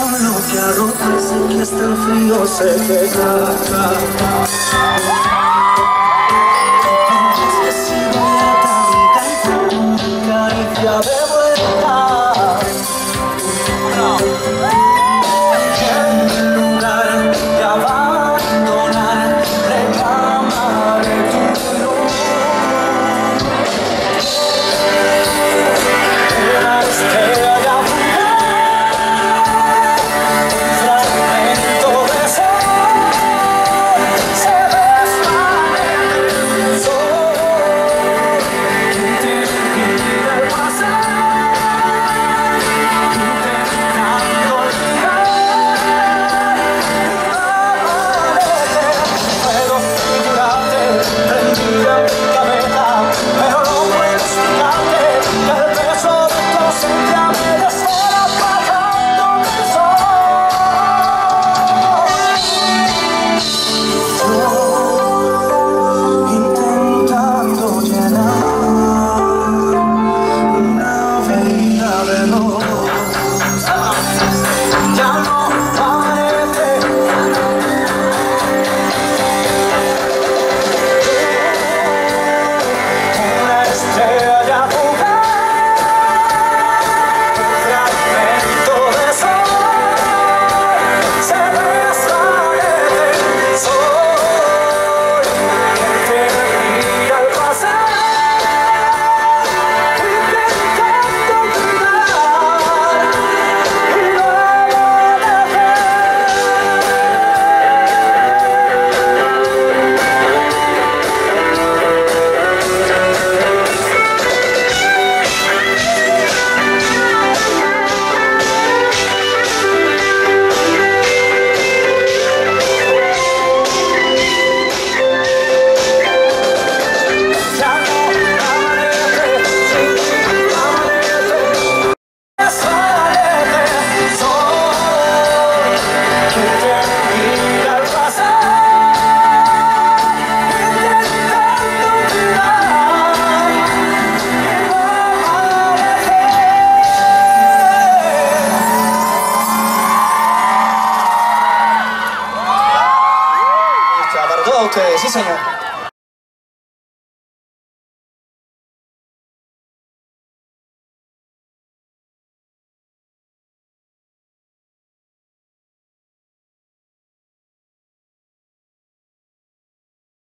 con lo que ha roto y sé que hasta el frío se queda Pinches que si me atanca y con mi caricia de vuelta 谢什么？